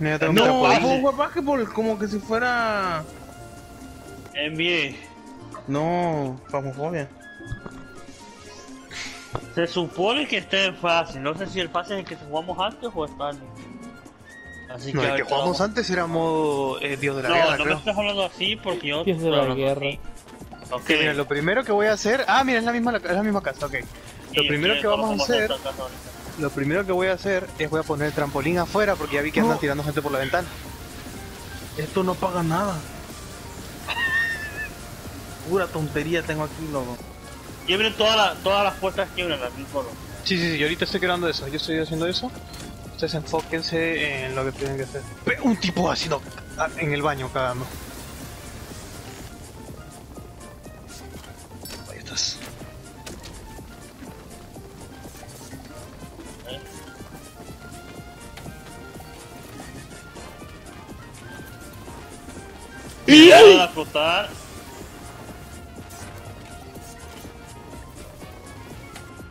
Tengo No, hago trampolin. básquetbol como que si fuera. NBA. No, famofobia. Se supone que esté en fácil. No sé si el fácil es el que jugamos antes o está en... Así No, el que jugamos vamos- antes era modo eh, Dios de la No, guerra, no me creo. estás hablando así porque yo... Dios de la guerra. así. Que mira, lo primero que voy a hacer. Ah, mira, es la misma, es la misma casa, ok. Lo primero que vamos a hacer- esta casa ahorita. Lo primero que voy a hacer es voy a poner el trampolín afuera porque ya vi que andan No. tirando gente por la ventana. Esto no paga nada. Pura tontería tengo aquí, loco. Quiebren todas las todas las puertas, quiebren las solo. Sí, sí, sí, yo ahorita estoy creando eso, yo estoy haciendo eso. Ustedes enfóquense en lo que tienen que hacer. Un tipo haciendo ah, en el baño cagando. Ahí Y a.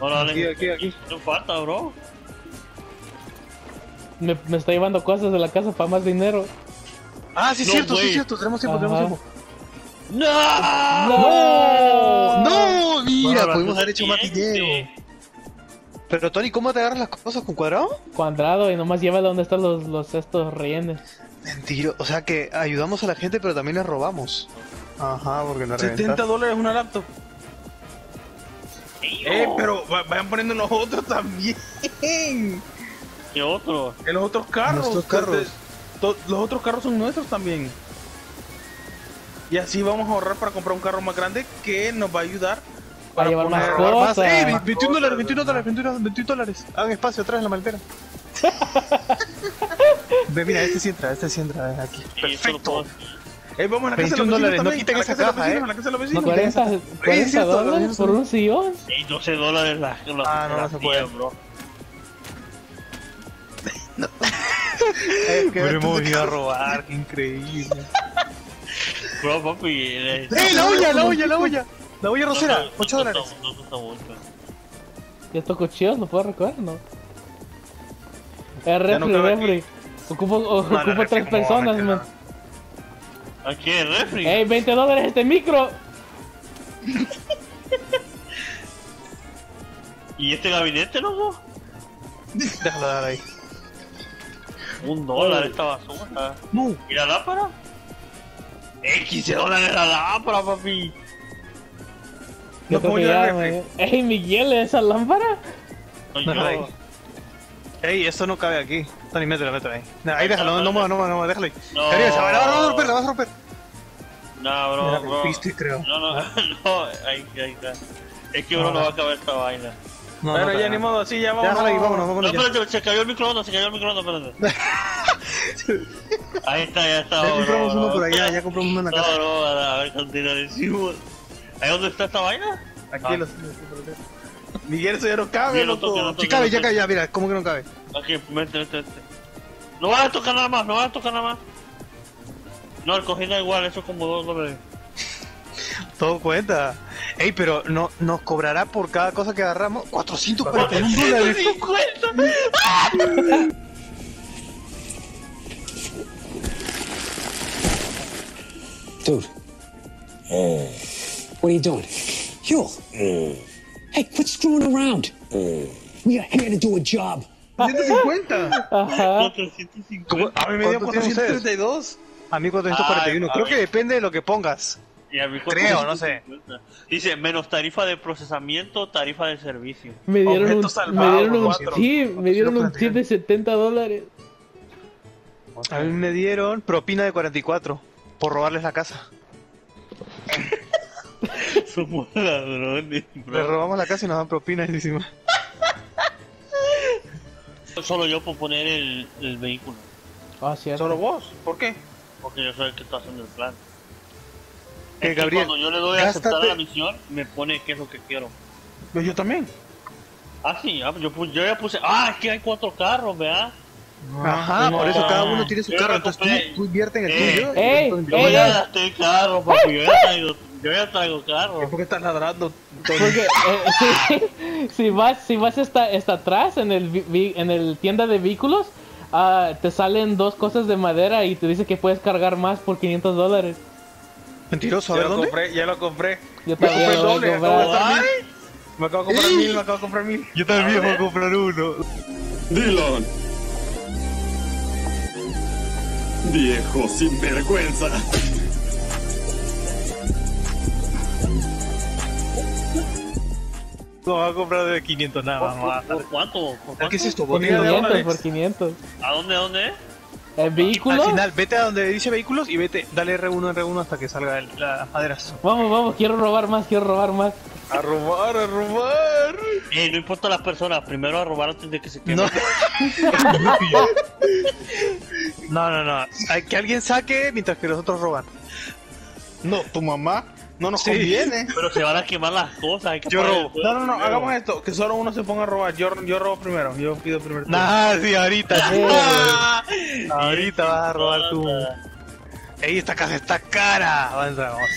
Órale. Aquí, aquí, aquí. No falta, bro. Me, me está llevando cosas de la casa para más dinero. Ah, sí, es No, cierto, sí, güey. es cierto, tenemos tiempo, tenemos Ajá. tiempo. ¡No! ¡No! ¡No! Mira, Bueno, pudimos haber hecho más dinero. Pero Tony, ¿cómo te agarras las cosas con cuadrado? Cuadrado y nomás lleva donde están los, los estos rellenos. Mentira, o sea que ayudamos a la gente pero también les robamos. Ajá, porque nos 70 reventaron. dólares una laptop. Eh, pero va- vayan poniendo los otros también. ¿Qué otro? En los otros carros. Nuestros carros. Entonces, to- los otros carros son nuestros también. Y así vamos a ahorrar para comprar un carro más grande que nos va a ayudar Para llevar más cosas. ¡Eh! 21 dólares, 21 dólares, 21, 21 dólares. Hagan espacio atrás en la maletera. Ve, mira, este sí entra, este sí entra eh, aquí. Puedo- Eh, vamos a la casa de 21 los vecinos dólares, no quiten a la esa casa de los caja, vecinos, eh. a la casa de los No, vecinos. 40, Oye, 40 es cierto, dólares por un sillón. Ey, 12 dólares la, Ah, no, la no se puede. bro. Eh, que hemos ido a robar, qué increíble. Bro, papi. eh, ¡Eh, la olla, la olla, la olla! La olla no, rosera, no, no 8 cuesta- dólares. No cuesta mucho. ¿Y estos cuchillos lo puedo recoger? No. Eh, Ya refri, no refri. Ocupo, o- ocupo tres ¿cómo va a personas, man. Aquí el refri. Ey, 20 dólares este micro. ¿Y este gabinete, loco? Déjalo dar ahí. Un dólar esta basura. No. ¿Y la lámpara? ¡Eh, 15 dólares la lámpara, papi! No puedo man. Ey, Miguel, esa lámpara. No, yo. Ey, esto no cabe aquí. Tony, mételo, mételo ahí. Nah, ahí déjalo, no, no no no muevas, déjalo ahí. No. Se va, la vas a romper, la vas a romper. No, Ya bro, la bro. rompiste, creo. No, no, no, ahí, ahí está. Es que bro, no va a acabar esta vaina. No, Bueno, no, ya ni modo, así ya Ya, vamos. déjalo ahí, vámonos, No, vámonos ya. espérate, se cayó el microondas, se cayó el microondas, espérate. Ahí está, ya está, Ya bro, compramos bro. uno por allá, ya compramos uno en la No, casa. bro, a ver, continúa, decimos. ¿Ahí dónde está esta vaina? Aquí los. Miguel, eso ya no cabe, Miguel, no loco. no Sí cabe, ya cabe, ya, mira, ¿cómo que no cabe? Aquí, vente, vente, vente. No vas a tocar nada más, no vas a tocar nada más. No, el cojín da igual, eso es como dos dólares. Todo cuenta. Ey, pero no, nos cobrará por cada cosa que agarramos 441 dólares. 50. Dude. What are you doing? Yul. Hey, quit screwing around. We are here to do a job. 150. Ajá. 450. A mí me dio ¿Cuánto tienen ustedes? 432. A mí 441. Ay, Creo que depende de lo que pongas. Y a mí Creo, no sé. 450. Dice, menos tarifa de procesamiento, tarifa de servicio. Me dieron un, Objeto salvado, me dieron un cuatro. tip, me dieron un tip de 70 dólares. A mí me dieron propina de 44 por robarles la casa. Somos ladrones, Le bro. robamos la casa y nos dan propina encima. Solo yo puedo poner el, el vehículo. Ah, cierto. ¿Solo vos? ¿Por qué? Porque yo soy el que está haciendo el plan. Eh, Es que Gabriel, cuando yo le doy a aceptar la misión, me pone qué es lo que quiero. Pues yo también. Ah, sí, ah, yo, yo ya puse. Ah, es que hay cuatro carros, ¿verdad? Ajá, por eso cada uno tiene su Yo carro. Entonces tú, tú invierte en el Eh, tuyo. ey, Yo ey, invertimos. ya gasté carro, papi. Yo ya traigo, yo ya traigo carro. ¿Por qué estás ladrando? Porque eh, si, si vas si vas hasta, hasta atrás en el vi- en el tienda de vehículos, ah, te salen dos cosas de madera y te dice que puedes cargar más por 500 dólares. Mentiroso, a Ya ver lo dónde. compré, ya lo compré. Yo Me también lo doble. Me acabo de comprar mil, me acabo de comprar mil. Yo también voy a comprar uno. Dylan. Viejo sinvergüenza. No, voy a comprar de 500 nada ¿Por, más. por- vamos a- por cuánto? ¿Por cuánto? ¿Qué es esto? Por Botella de agua, 500, Alex? por 500. ¿A dónde, a dónde? ¿El Al vehículo? final, vete a donde dice vehículos y vete, dale R1, R1 hasta que salga el- las maderas. Vamos, vamos, quiero robar más, quiero robar más. A robar, a robar. Eh, no importa las personas, primero a robar antes de que se queme. No. No, no, no. Hay que alguien saque mientras que los otros roban. No, tu mamá. No nos Sí. conviene. Pero se van a quemar las cosas. Hay que Yo robo. No, no, no, primero. hagamos esto. Que solo uno se ponga a robar. Yo, yo robo primero. Yo pido primero. Nah, sí, ahorita. Ahorita vas a robar tú. Ey, esta casa está cara. Avanza, vamos.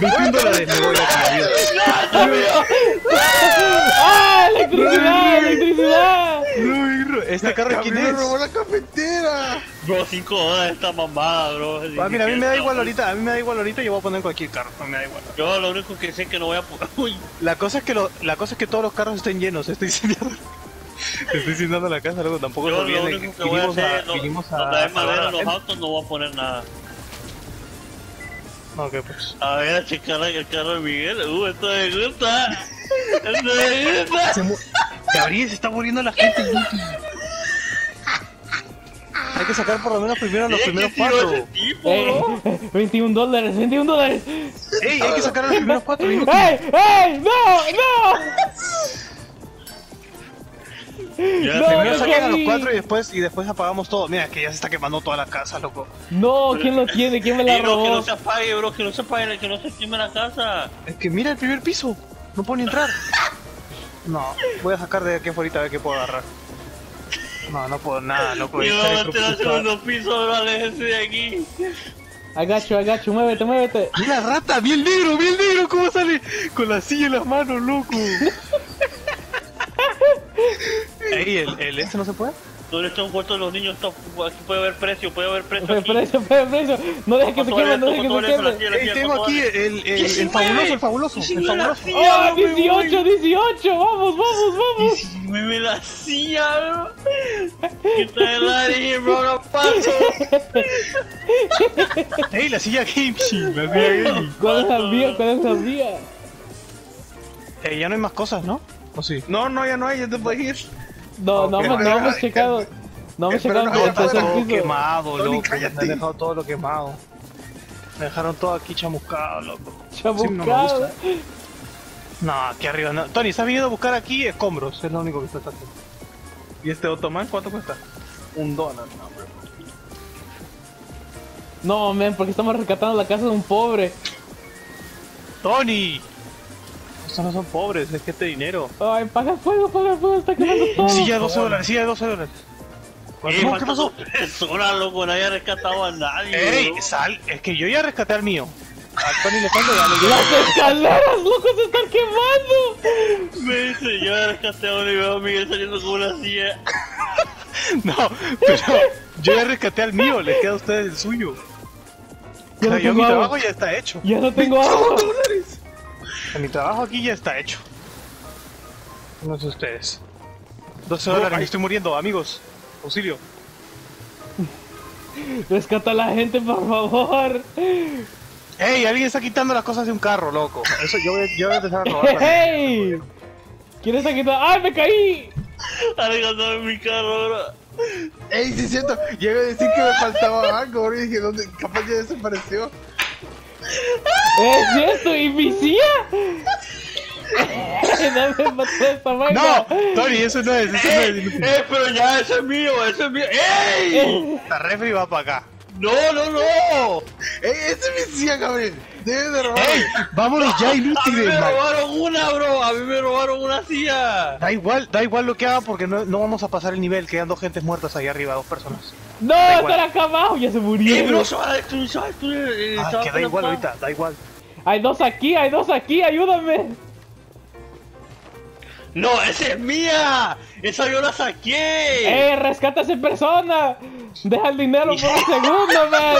21 dólares me voy a ¡Ah! ¡Electricidad! ¡Electricidad! ¿Este carro de quién es? robó la cafetera. Bro, 5 dólares esta mamada, bro. Ah, mira, a mí me da igual ahorita, a mí me da igual ahorita, yo voy a poner cualquier carro, no me da igual. Yo lo único que sé es que no voy a poner. Uy, La cosa es que lo, la cosa es que todos los carros estén llenos, estoy incendiando. Estoy incendiando la casa, luego tampoco yo lo olviden único que que voy a hacer a, no- vinimos a, a a madera en los autos, no voy a poner nada. Ok, pues. A ver, a checar el carro de Miguel. Uh, esto me gusta. Esto me gusta. Se mu- Gabriel, se está muriendo la gente. Hay que sacar por lo menos primero los Eh, primeros ¿quién tiró cuatro. ese tipo, Eh, bro? 21 dólares, 21 dólares. Ey, hay que sacar los primeros cuatro. ¡Ey! ¡Ey! ¡No! ¡No! Ya, No, Primero no, saquen a los cuatro y después, y después apagamos todo. Mira, que ya se está quemando toda la casa, loco. No, ¿quién lo tiene? ¿Quién me la Eh, bro, que robó? no se apague, bro, que no se apague, que no se queme la casa. Es que mira el primer piso. No puedo ni entrar. No, voy a sacar de aquí afuera a ver qué puedo agarrar. No, no puedo nada, loco. Y está vamos a tener electrocutado. segundo piso, bro, aléjense de aquí. Agacho, agacho, muévete, muévete. Mira, rata, vi el negro, vi el negro, cómo sale con la silla en las manos, loco. Ey, el, el este no se puede. ¿Dónde está un cuarto de los niños? Está- aquí puede haber precio, puede haber precio. Fue aquí. precio, fue precio. No dejes que se queme, no dejes que se queme. Ey, tengo aquí el, el, el fabuloso, el fabuloso, el fabuloso. ¡Oh, 18, 18! ¡Vamos, vamos, vamos! Mueve la silla, bro. Quita el aire, bro, no paso. Ey, la silla gaming, la silla gaming. ¿Cuál es la mía? ¿Cuál es la mía? Ey, ya no hay más cosas, ¿no? ¿O sí? No, no, ya no hay, ya te puedes ir. No, no, hemos- no hemos checado. No hemos checado no, el está tercer todo piso. quemado, loco. Me dejado todo lo quemado. Me dejaron todo aquí chamuscado, loco. Chamuscado. No, aquí arriba no. Tony, ¿estás viniendo a buscar aquí escombros? Es lo único que estás haciendo. ¿Y este Otoman cuánto cuesta? Un dólar, no, bro. No, men, porque estamos rescatando la casa de un pobre. ¡Tony! No son pobres, es que este dinero. Ay, paga fuego, paga fuego, está quemando todo. Silla de 12 dólares, silla de 12 dólares. Eh. ¿Qué pasó? personas, loco, nadie ha rescatado a nadie. ¡Ey! bro. Sal, es que yo ya rescaté al mío. A Tony le falta darle ¡Las escaleras, loco, se están quemando! Me dice, yo he rescatado a veo a Miguel saliendo con una silla. No, pero yo ya rescaté al mío, le queda a ustedes el suyo. Ya O no yo tengo mi agua. trabajo ya está hecho. Ya no tengo agua. Mi trabajo aquí ya está hecho. No sé ustedes. 12 dólares, me estoy muriendo, amigos. Auxilio. Rescata a la gente, por favor. ¡Ey! Alguien está quitando las cosas de un carro, loco. Eso yo voy, yo voy a empezar a robar. ¡Hey! ¿Quién está quitando? ¡Ay, me caí! En mi carro, bro. Ey, sí es cierto. Llegué a decir que me faltaba algo, bro. Y dije, ¿dónde? Capaz ya desapareció. ¿Es cierto? ¿Y mi silla? no me mató vaina. No, Tony, eso no es, eso no es. Eh, pero ya, ese es mío, ese es mío. ¡Ey! La refri va para acá. No, no, no. Ey, ese es mi silla, Gabriel. Debes de robar. ¡Ey! ¡Vámonos ya, A mí me inútiles! man! robaron una, bro. A mí me robaron una silla. Da igual, da igual lo que haga porque no, no vamos a pasar el nivel. Quedan dos gentes muertas ahí arriba, dos personas. No, están acá abajo, ya se Eh, murieron. bro, se va a destruir, se va a destruir. eh, Ah, que da igual ahorita, da igual. Hay dos aquí, hay dos aquí, ayúdame. No, esa es mía. Esa yo la saqué. ¡Eh, rescata a esa persona! ¡Deja el dinero por un segundo, man!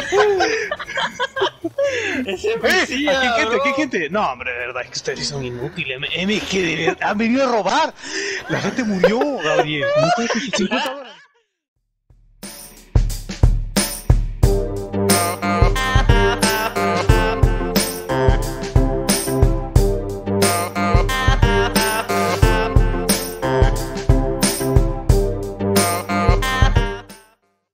Esa es ¡Eh! Aquí hay gente, aquí hay gente. No, hombre, de verdad es que ustedes son inútiles. Me, me- que de verdad han venido a robar. La gente murió, Gabriel. 50 dólares.